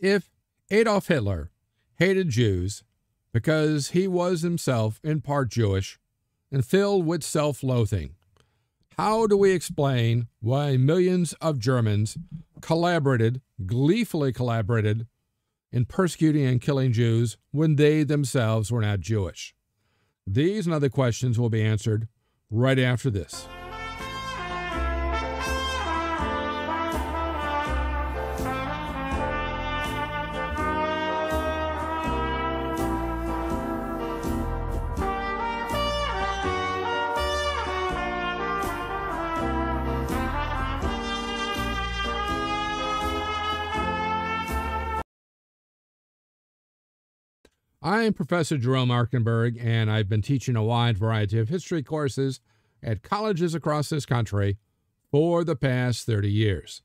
If Adolf Hitler hated Jews because he was himself in part Jewish and filled with self loathing, how do we explain why millions of Germans collaborated, gleefully collaborated, in persecuting and killing Jews when they themselves were not Jewish? These and other questions will be answered right after this. I'm Professor Jerome Arkenberg, and I've been teaching a wide variety of history courses at colleges across this country for the past 30 years.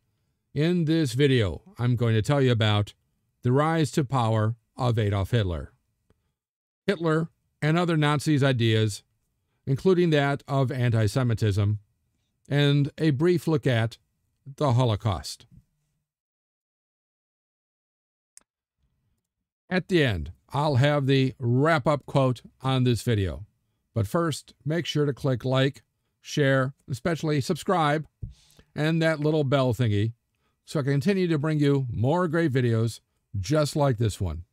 In this video, I'm going to tell you about the rise to power of Adolf Hitler. Hitler and other Nazis' ideas, including that of anti Semitism, and a brief look at the Holocaust. At the end, I'll have the wrap up quote on this video. But first, make sure to click like, share, especially subscribe, and that little bell thingy so I can continue to bring you more great videos just like this one.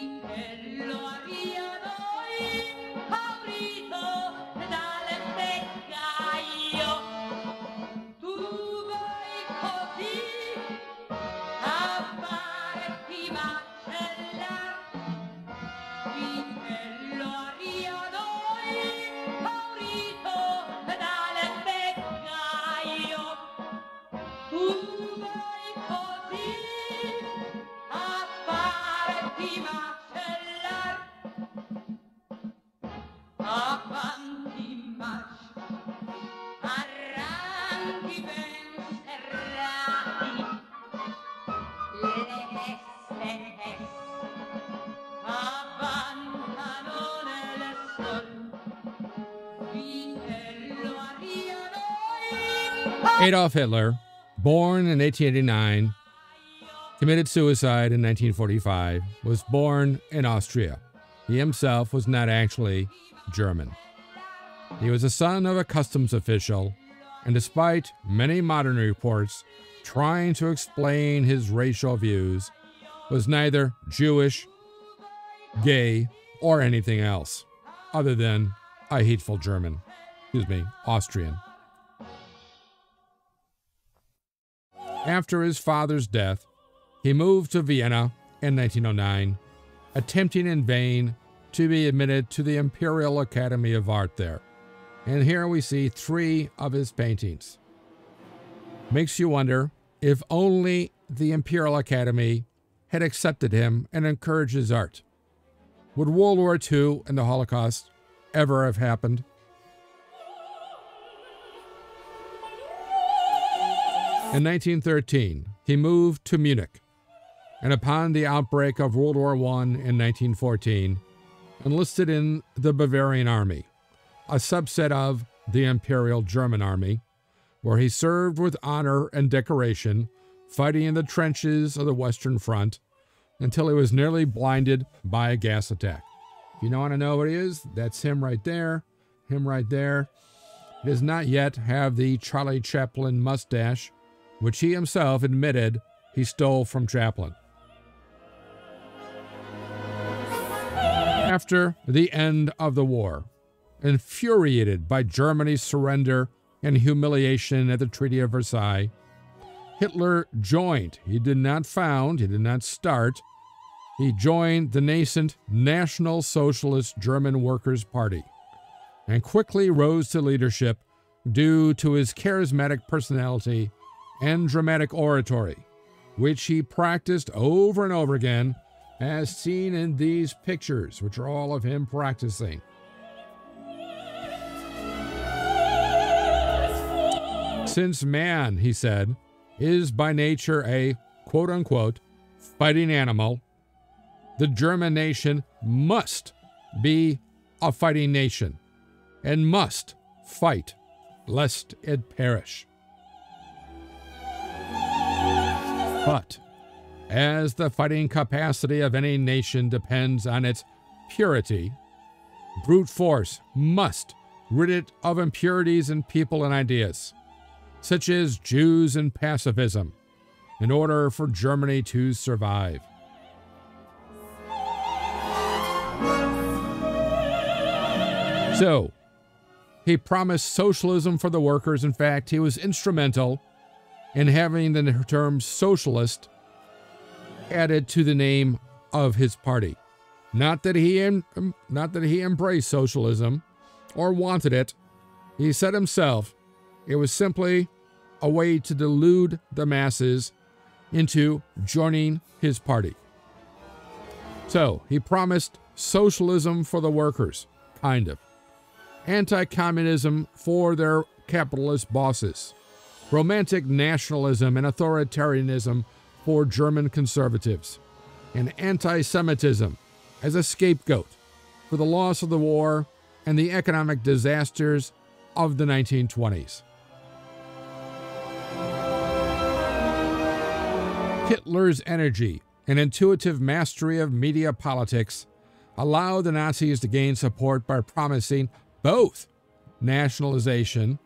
Hello. Adolf Hitler, born in 1889, committed suicide in 1945, was born in Austria. He himself was not actually German. He was the son of a customs official, and despite many modern reports trying to explain his racial views, was neither Jewish, gay, or anything else, other than a hateful German. Excuse me, Austrian. After his father's death, he moved to Vienna in 1909, attempting in vain to be admitted to the Imperial Academy of Art there. And here we see three of his paintings. Makes you wonder if only the Imperial Academy had accepted him and encouraged his art. Would World War II and the Holocaust ever have happened? In 1913, he moved to Munich, and upon the outbreak of World War I in 1914, enlisted in the Bavarian Army, a subset of the Imperial German Army, where he served with honor and decoration, fighting in the trenches of the Western Front, until he was nearly blinded by a gas attack. If you don't want to know what he is, that's him right there, him right there. He does not yet have the Charlie Chaplin mustache, which he himself admitted he stole from Chaplin. After the end of the war, infuriated by Germany's surrender and humiliation at the Treaty of Versailles, Hitler joined. He did not found, he did not start. He joined the nascent National Socialist German Workers' Party and quickly rose to leadership due to his charismatic personality and dramatic oratory, which he practiced over and over again, as seen in these pictures, which are all of him practicing. Since man, he said, is by nature a quote unquote fighting animal, the German nation must be a fighting nation and must fight lest it perish. But as the fighting capacity of any nation depends on its purity, brute force must rid it of impurities in people and ideas such as Jews and pacifism, in order for Germany to survive. So, he promised socialism for the workers. In fact, he was instrumental in having the term socialist added to the name of his party. Not that he not that he embraced socialism or wanted it. He said himself it was simply a way to delude the masses into joining his party. So he promised socialism for the workers, kind of, anti communism for their capitalist bosses, romantic nationalism and authoritarianism for German conservatives, and anti Semitism as a scapegoat for the loss of the war and the economic disasters of the 1920s. Hitler's energy and intuitive mastery of media politics allowed the Nazis to gain support by promising both nationalization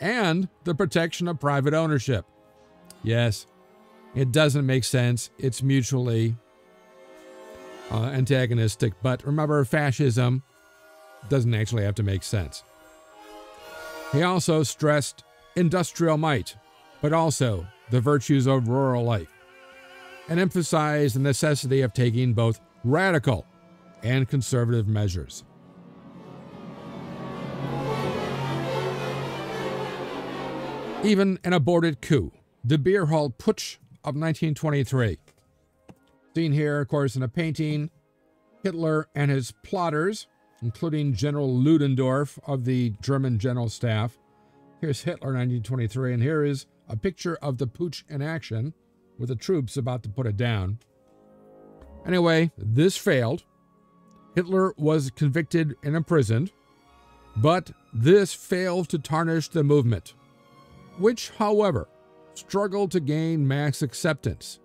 and the protection of private ownership. Yes, it doesn't make sense. It's mutually uh, antagonistic, but remember, fascism doesn't actually have to make sense. He also stressed industrial might, but also the virtues of rural life and emphasized the necessity of taking both radical and conservative measures. Even an aborted coup, the Beerhall Putsch of 1923. Seen here, of course, in a painting, Hitler and his plotters, including General Ludendorff of the German General Staff. Here's Hitler 1923, and here is a picture of the putsch in action with the troops about to put it down. Anyway, this failed. Hitler was convicted and imprisoned, but this failed to tarnish the movement, which, however, struggled to gain mass acceptance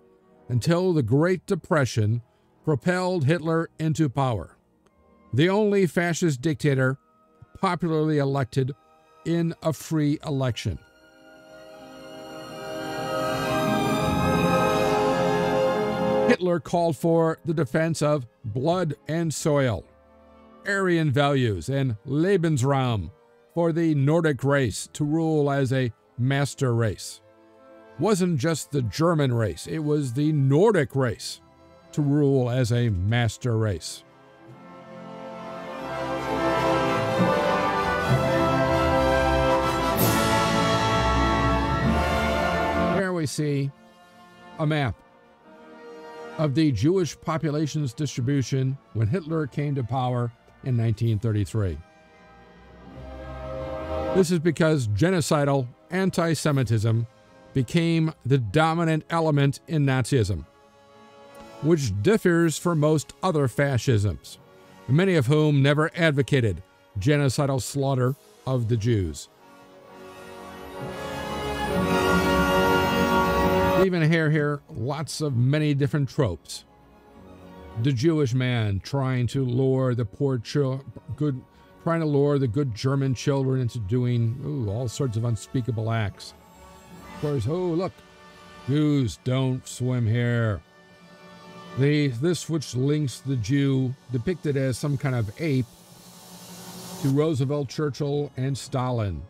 until the Great Depression propelled Hitler into power, the only fascist dictator popularly elected in a free election. Hitler called for the defense of blood and soil, Aryan values, and Lebensraum for the Nordic race to rule as a master race. Wasn't just the German race, it was the Nordic race to rule as a master race. Here we see a map of the Jewish population's distribution when Hitler came to power in 1933. This is because genocidal anti Semitism became the dominant element in Nazism, which differs from most other fascisms, many of whom never advocated genocidal slaughter of the Jews. even here, here lots of many different tropes. the Jewish man trying to lure the poor chil- good trying to lure the good German children into doing ooh, all sorts of unspeakable acts. Of course, oh look, Jews don't swim here. The, this which links the Jew, depicted as some kind of ape, to Roosevelt, Churchill, and Stalin.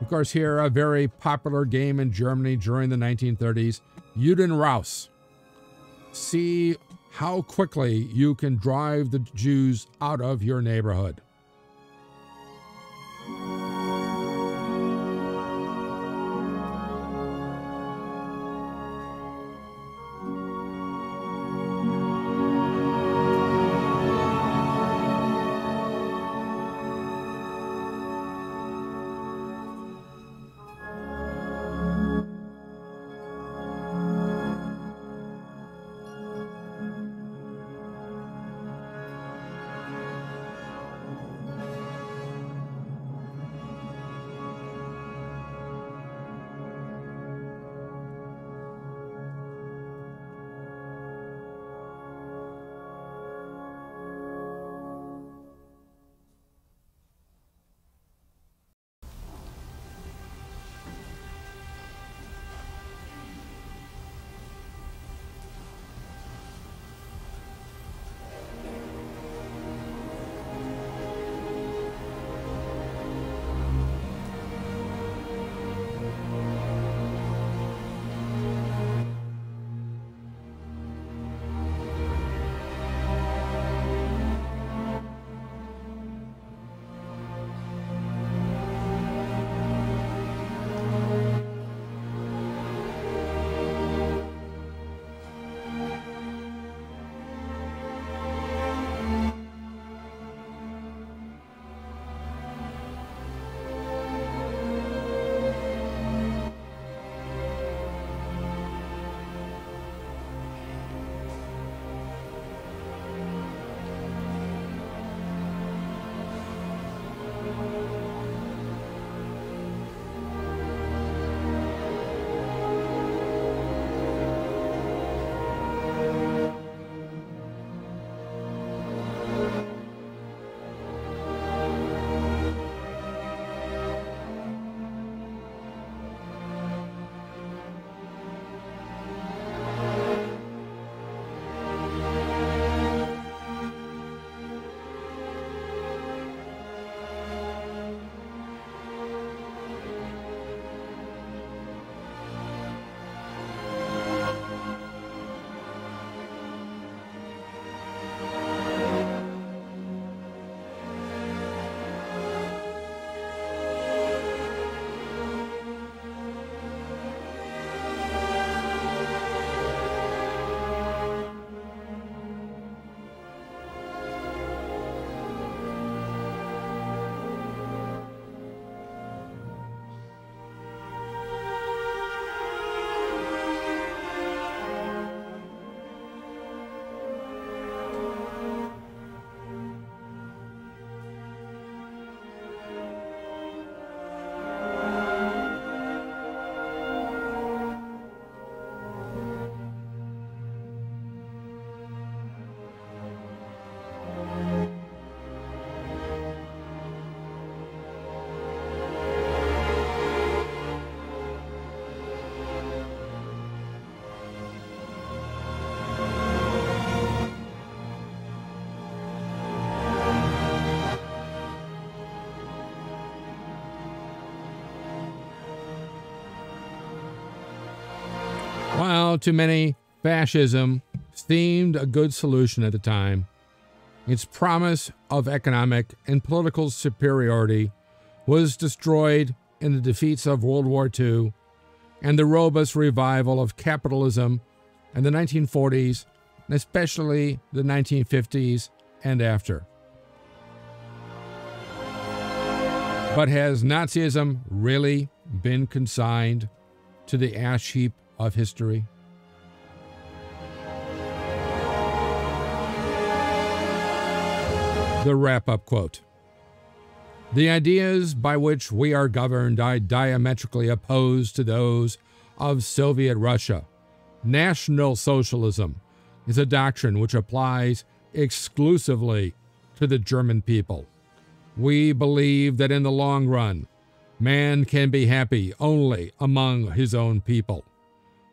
Of course, here a very popular game in Germany during the 1930s, Judenraus. See how quickly you can drive the Jews out of your neighborhood. While to many, fascism seemed a good solution at the time, its promise of economic and political superiority was destroyed in the defeats of World War II and the robust revival of capitalism in the 1940s, and especially the 1950s and after. But has Nazism really been consigned to the ash heap of history? The wrap up quote The ideas by which we are governed are diametrically opposed to those of Soviet Russia. National Socialism, is a doctrine which applies exclusively to the German people. We believe that in the long run, man can be happy only among his own people.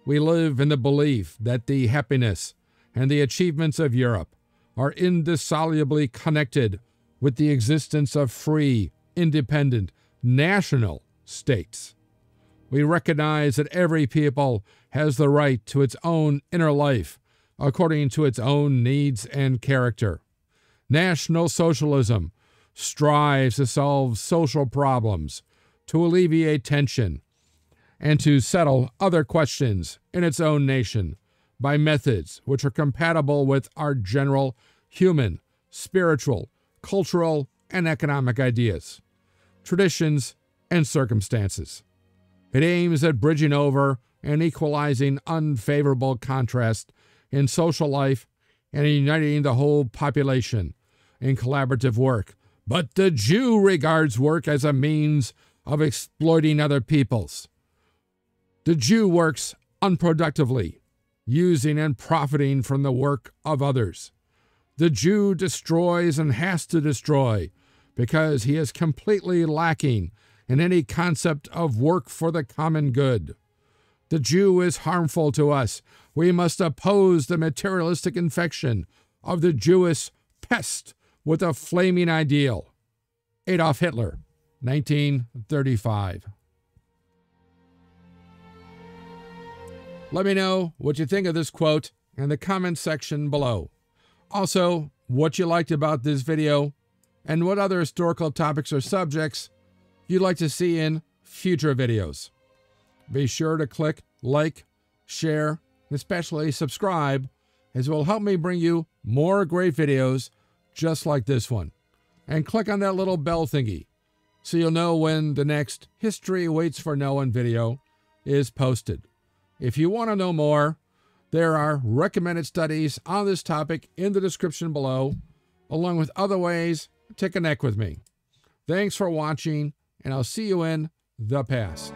We live in the belief that the happiness and the achievements of Europe are indissolubly connected with the existence of free, independent, national states. We recognize that every people has the right to its own inner life according to its own needs and character. National Socialism strives to solve social problems, to alleviate tension, and to settle other questions in its own nation by methods which are compatible with our general human, spiritual, cultural, and economic ideas, traditions, and circumstances. It aims at bridging over and equalizing unfavorable contrast in social life and uniting the whole population in collaborative work. But the Jew regards work as a means of exploiting other peoples. The Jew works unproductively, using and profiting from the work of others. The Jew destroys and has to destroy because he is completely lacking in any concept of work for the common good. The Jew is harmful to us. We must oppose the materialistic infection of the Jewish pest with a flaming ideal. Adolf Hitler, 1935. Let me know what you think of this quote in the comment section below. Also, what you liked about this video and what other historical topics or subjects you'd like to see in future videos. Be sure to click like, share, and especially subscribe, as it will help me bring you more great videos just like this one. And click on that little bell thingy so you'll know when the next History Waits for No One video is posted. If you want to know more, there are recommended studies on this topic in the description below, along with other ways to connect with me. Thanks for watching, and I'll see you in the past.